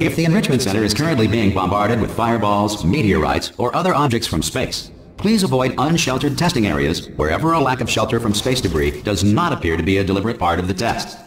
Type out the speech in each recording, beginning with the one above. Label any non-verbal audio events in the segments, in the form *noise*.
If the Enrichment Center is currently being bombarded with fireballs, meteorites, or other objects from space, please avoid unsheltered testing areas wherever a lack of shelter from space debris does not appear to be a deliberate part of the test.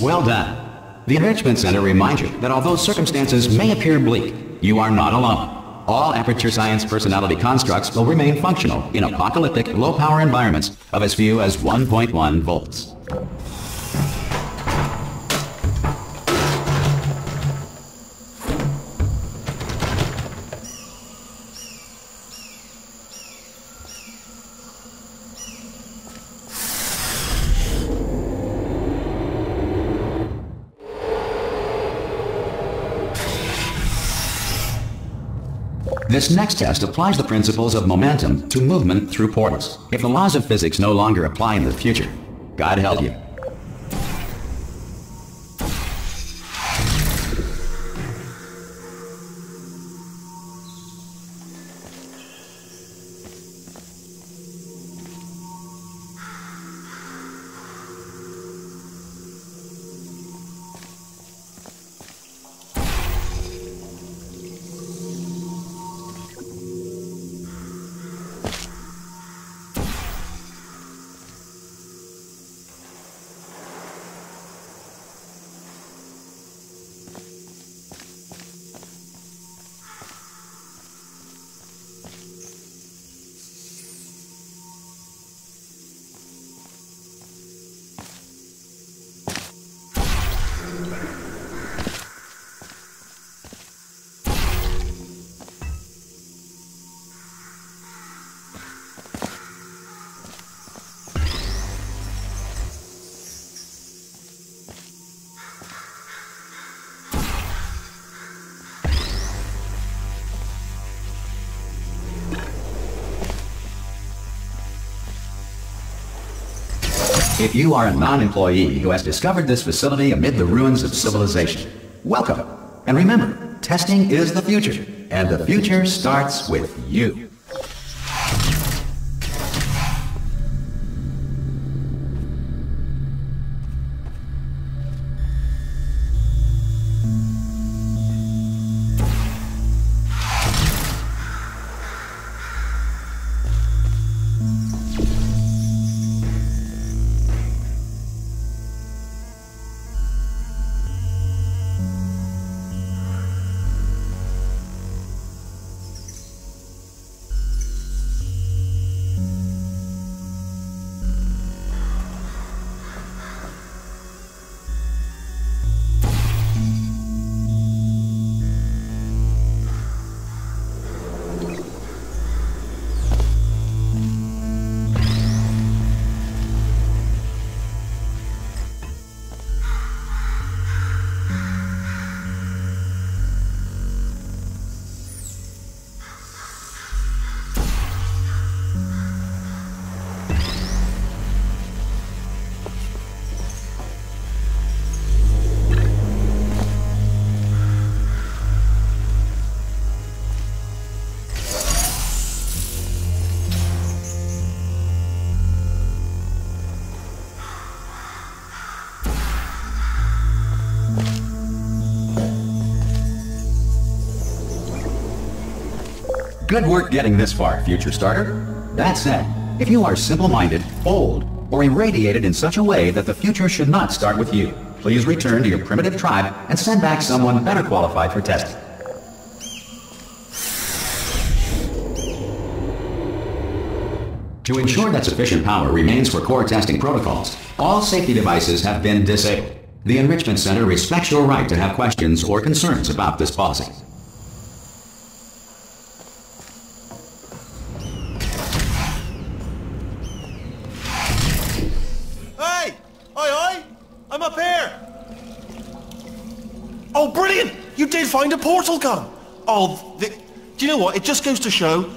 Well done. The Enrichment Center reminds you that although circumstances may appear bleak, you are not alone. All Aperture Science personality constructs will remain functional in apocalyptic, low-power environments of as few as 1.1 volts. This next test applies the principles of momentum to movement through portals. If the laws of physics no longer apply in the future, God help you. If you are a non-employee who has discovered this facility amid the ruins of civilization, welcome. And remember, testing is the future, and the future starts with you. Good work getting this far, future starter. That said, if you are simple-minded, old, or irradiated in such a way that the future should not start with you, please return to your primitive tribe and send back someone better qualified for testing. To ensure that sufficient power remains for core testing protocols, all safety devices have been disabled. The Enrichment Center respects your right to have questions or concerns about this policy. Hey! Oi, oi! I'm up here! Oh, brilliant! You did find a portal gun! Oh, the, do you know what? It just goes to show,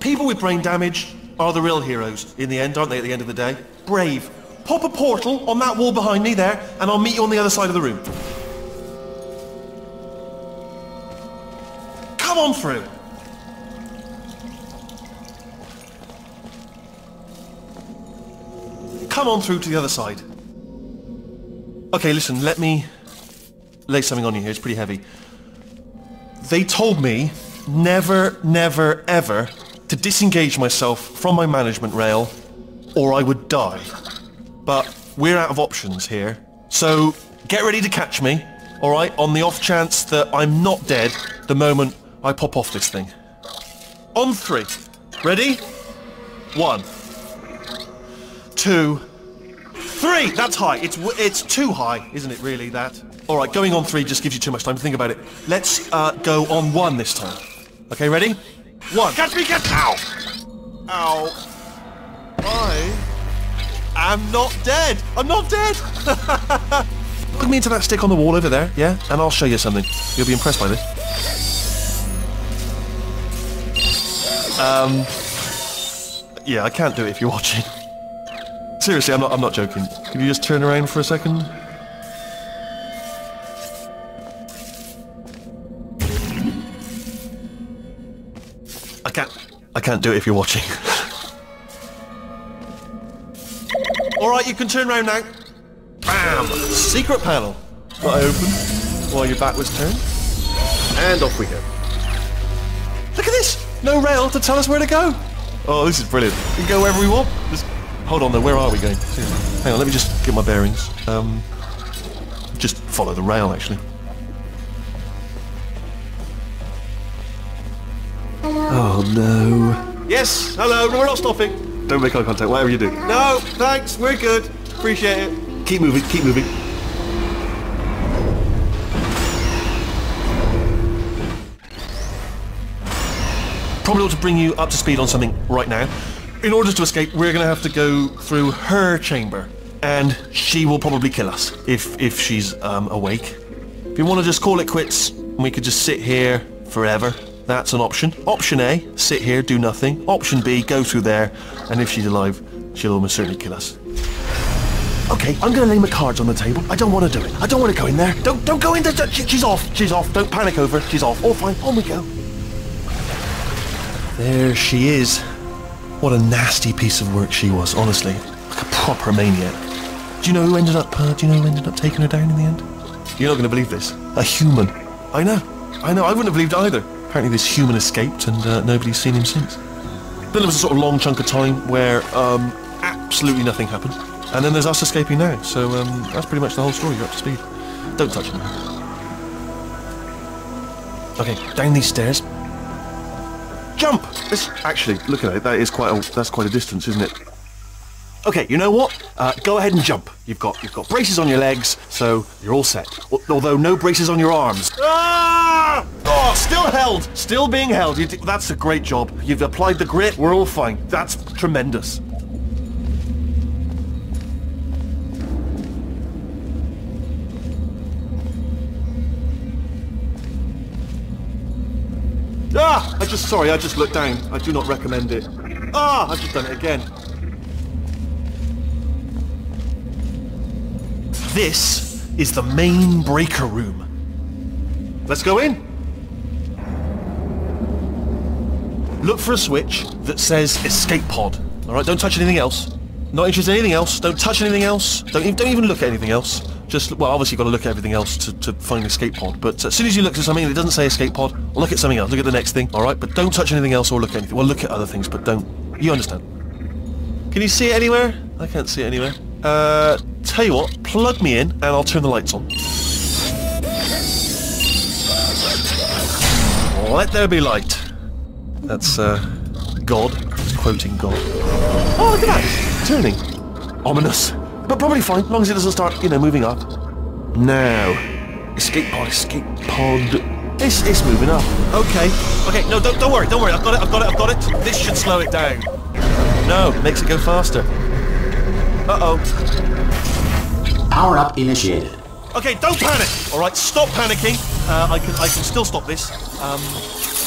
people with brain damage are the real heroes in the end, aren't they, at the end of the day? Brave. Pop a portal on that wall behind me there, and I'll meet you on the other side of the room. Come on through. Come on through to the other side. Okay, listen, let me lay something on you here. It's pretty heavy. They told me never, never, ever to disengage myself from my management rail or I would die. But we're out of options here. So get ready to catch me, alright, on the off chance that I'm not dead the moment I pop off this thing. On three. Ready? One. Two. Three! That's high. It's it's too high, isn't it, really, that? Alright, going on three just gives you too much time to think about it. Let's uh, go on one this time. Okay, ready? One. Catch me, catch... Me! Ow! Ow. I am not dead. I'm not dead. *laughs* Put me into that stick on the wall over there, yeah? And I'll show you something. You'll be impressed by this. Um... Yeah, I can't do it if you're watching. Seriously, I'm not, I'm not joking. Can you just turn around for a second? I can't, I can't do it if you're watching. *laughs* Alright, you can turn around now. Bam! Secret panel. Got it open while your back was turned. And off we go. Look at this! No rail to tell us where to go. Oh, this is brilliant. We can go wherever we want. Just Hold on though, where are we going? Hang on, let me just get my bearings. Um, just follow the rail actually. Oh no. Yes, hello, we're not stopping. Don't make eye contact, whatever you do. No, thanks, we're good. Appreciate it. Keep moving, keep moving. Probably ought to bring you up to speed on something right now. In order to escape, we're going to have to go through her chamber. And she will probably kill us if, if she's um, awake. If you want to just call it quits, we could just sit here forever. That's an option. Option A, sit here, do nothing. Option B, go through there, and if she's alive, she'll almost certainly kill us. Okay, I'm gonna lay my cards on the table. I don't want to do it. I don't want to go in there. Don't don't go in there. She- She's off. She's off. Don't panic over. She's off. All fine. On we go. There she is. What a nasty piece of work she was, honestly. Like a proper maniac. Do you know who ended up? Uh, do you know who ended up taking her down in the end? You're not going to believe this. A human. I know. I know. I wouldn't have believed either. Apparently, this human escaped, and uh, nobody's seen him since. Then there was a sort of long chunk of time where um, absolutely nothing happened, and then there's us escaping now. So um, that's pretty much the whole story. You're up to speed. Don't touch me. Okay, down these stairs. Jump! This actually, look at it. That is quite a that's quite a distance, isn't it? Okay, you know what? Uh, go ahead and jump. You've got you've got braces on your legs, so you're all set. Al- Although no braces on your arms. Ah! Oh, still held, still being held. That's a great job. You've applied the grit. We're all fine. That's tremendous. Ah! I just sorry. I just looked down. I do not recommend it. Ah! I've just done it again. This is the main breaker room. Let's go in. Look for a switch that says escape pod. All right, don't touch anything else. Not interested in anything else. Don't touch anything else. Don't even, don't even look at anything else. Just well, obviously you've got to look at everything else to, to find the escape pod. But as soon as you look at something that doesn't say escape pod, look at something else. Look at the next thing. All right, but don't touch anything else or look at anything. Well, look at other things, but don't. You understand? Can you see it anywhere? I can't see it anywhere. Uh, tell you what, plug me in and I'll turn the lights on. Let there be light. That's uh, God. He's quoting God. Oh, look at that! Turning. Ominous. But probably fine, as long as it doesn't start, you know, moving up. Now. Escape pod, escape pod. It's, it's moving up. Okay. Okay, no, don't, don't worry, don't worry. I've got it, I've got it, I've got it. This should slow it down. No, it makes it go faster. Uh-oh. Power up initiated. Okay, don't panic. All right, stop panicking. Uh, I can I can still stop this. Um,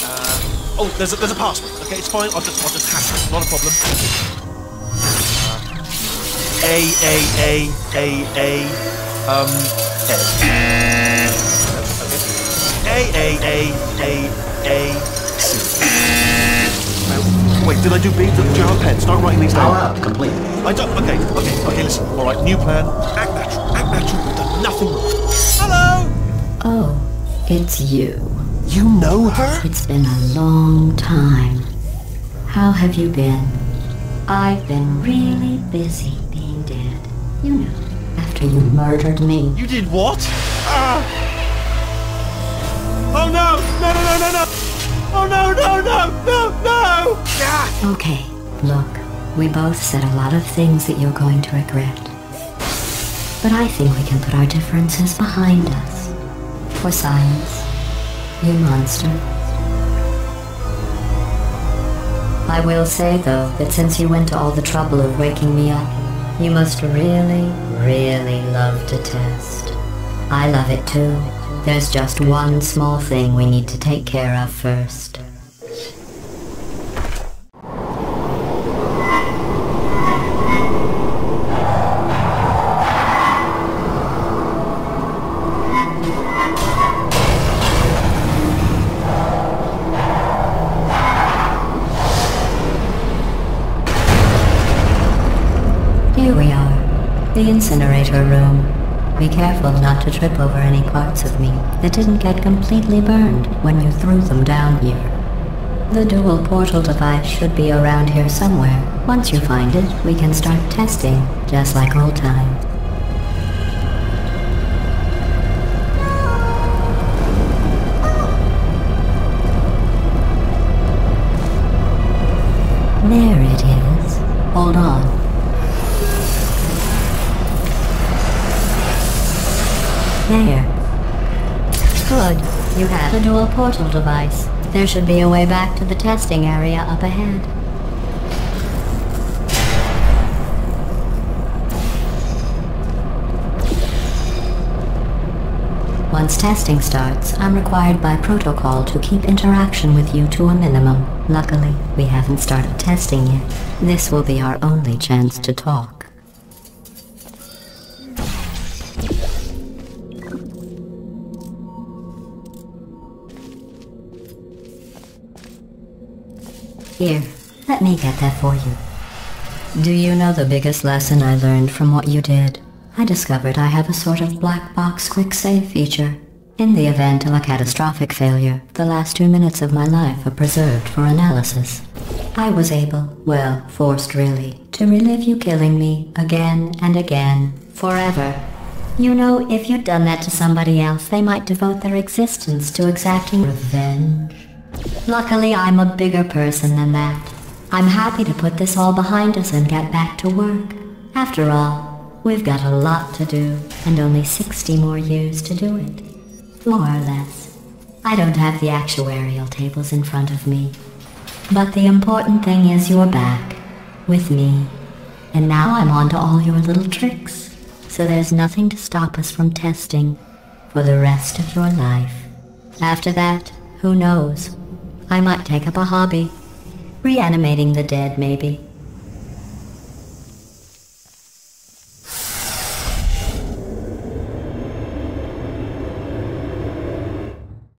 uh, oh, there's a, there's a password. Okay, it's fine. I'll just I'll just hack it. Not a problem. A A A A A um A. A A A A A C. Now, Wait, did I do B? Do you have a pen? Start writing these down. Power up complete. I don't. Okay, okay, okay. Listen. All right. New plan. Act natural. Act natural. We've done nothing wrong. Hello. Oh, it's you. You know her? It's been a long time. How have you been? I've been really busy being dead. You know, after you murdered me. You did what? Ah! Oh no! No! No! No! No! No! Oh no! No! No! No! No! Ah! Okay, look, we both said a lot of things that you're going to regret. But I think we can put our differences behind us. For science, you monster. I will say, though, that since you went to all the trouble of waking me up, you must really, really love to test. I love it too. There's just one small thing we need to take care of first. Here we are, the incinerator room. Be careful not to trip over any parts of me that didn't get completely burned when you threw them down here. The dual portal device should be around here somewhere. Once you find it, we can start testing, just like old times. There it is. Hold on. There. Good. You have the dual portal device. There should be a way back to the testing area up ahead. Once testing starts, I'm required by protocol to keep interaction with you to a minimum. Luckily, we haven't started testing yet. This will be our only chance to talk. Here, let me get that for you. Do you know the biggest lesson I learned from what you did? I discovered I have a sort of black box quick save feature. In the event of a catastrophic failure, the last two minutes of my life are preserved for analysis. I was able, well, forced really, to relive you killing me again and again, forever. You know, if you'd done that to somebody else, they might devote their existence to exacting revenge. Luckily, I'm a bigger person than that. I'm happy to put this all behind us and get back to work. After all, we've got a lot to do, and only 60 more years to do it. More or less. I don't have the actuarial tables in front of me. But the important thing is you're back. With me. And now I'm on to all your little tricks. So there's nothing to stop us from testing for the rest of your life. After that, who knows? I might take up a hobby. Reanimating the dead, maybe.